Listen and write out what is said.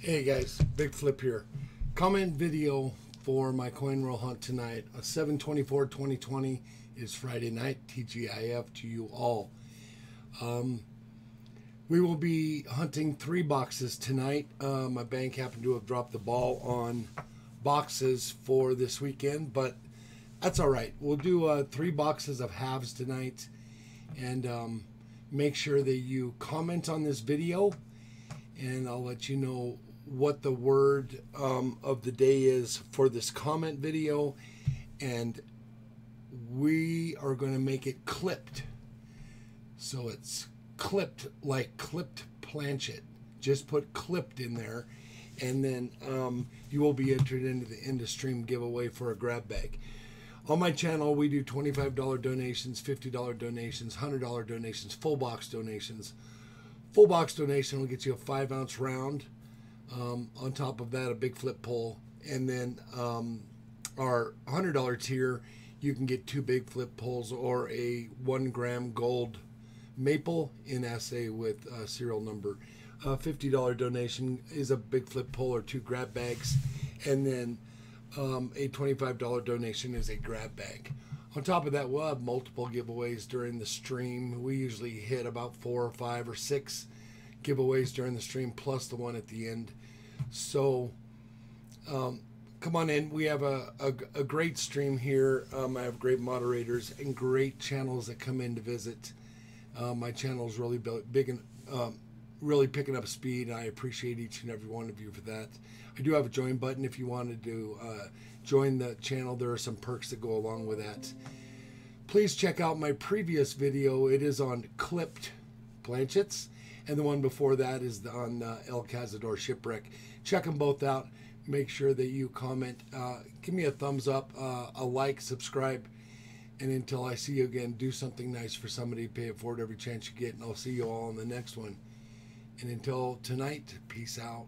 Hey guys, Big Flip here. Comment video for my coin roll hunt tonight. A 724 2020 is Friday night. TGIF to you all. Um, we will be hunting three boxes tonight. Uh, my bank happened to have dropped the ball on boxes for this weekend, but that's all right. We'll do uh, three boxes of halves tonight and um, make sure that you comment on this video and I'll let you know what the word um, of the day is for this comment video and we are going to make it clipped. So it's clipped like clipped planchet. Just put clipped in there and then um, you will be entered into the end stream giveaway for a grab bag. On my channel we do $25 donations $50 donations $100 donations full box donations. Full box donation will get you a five ounce round um, on top of that, a big flip pole, and then um, our hundred dollar tier, you can get two big flip poles or a one gram gold maple in assay with uh, serial number. A fifty dollar donation is a big flip pole or two grab bags, and then um, a twenty five dollar donation is a grab bag. On top of that, we'll have multiple giveaways during the stream. We usually hit about four or five or six giveaways during the stream, plus the one at the end. So um, come on in. We have a, a, a great stream here. Um, I have great moderators and great channels that come in to visit. Uh, my channel is really big and um, really picking up speed. I appreciate each and every one of you for that. I do have a join button if you wanted to uh, join the channel. There are some perks that go along with that. Please check out my previous video. It is on clipped planchets and the one before that is on uh, El Cazador Shipwreck. Check them both out. Make sure that you comment. Uh, give me a thumbs up, uh, a like, subscribe. And until I see you again, do something nice for somebody. Pay it forward every chance you get. And I'll see you all in the next one. And until tonight, peace out.